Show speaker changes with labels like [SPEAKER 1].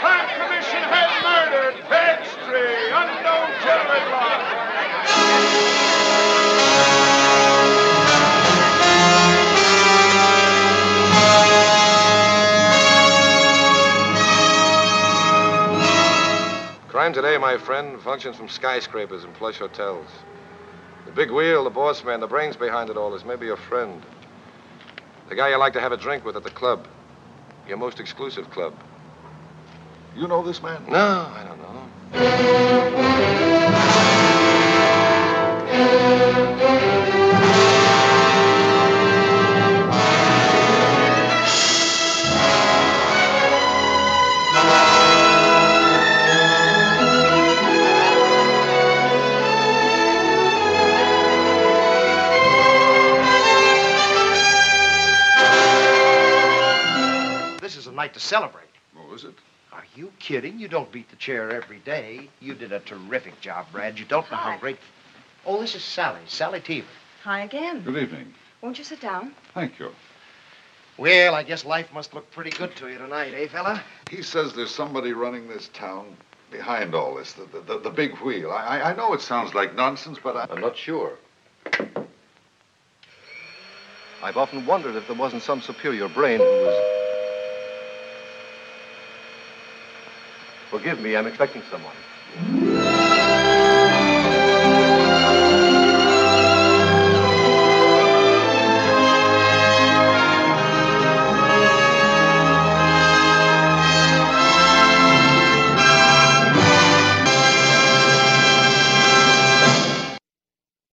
[SPEAKER 1] Crime Commission murdered! Unknown!
[SPEAKER 2] Crime today, my friend, functions from skyscrapers and plush hotels. The big wheel, the boss man, the brains behind it all is maybe your friend. The guy you like to have a drink with at the club. Your most exclusive club.
[SPEAKER 3] You know this man?
[SPEAKER 2] No, I don't know.
[SPEAKER 4] This is a night to celebrate.
[SPEAKER 3] Oh, is it?
[SPEAKER 4] Are you kidding? You don't beat the chair every day. You did a terrific job, Brad. You don't know how
[SPEAKER 5] Hi.
[SPEAKER 4] great. Oh, this is Sally, Sally Teever.
[SPEAKER 5] Hi again.
[SPEAKER 3] Good evening.
[SPEAKER 5] Won't you sit down?
[SPEAKER 3] Thank you.
[SPEAKER 4] Well, I guess life must look pretty good to you tonight, eh, fella?
[SPEAKER 3] He says there's somebody running this town behind all this, the, the, the, the big wheel. I, I- I know it sounds like nonsense, but I...
[SPEAKER 2] I'm not sure. I've often wondered if there wasn't some superior brain who was. Forgive me, I'm expecting someone.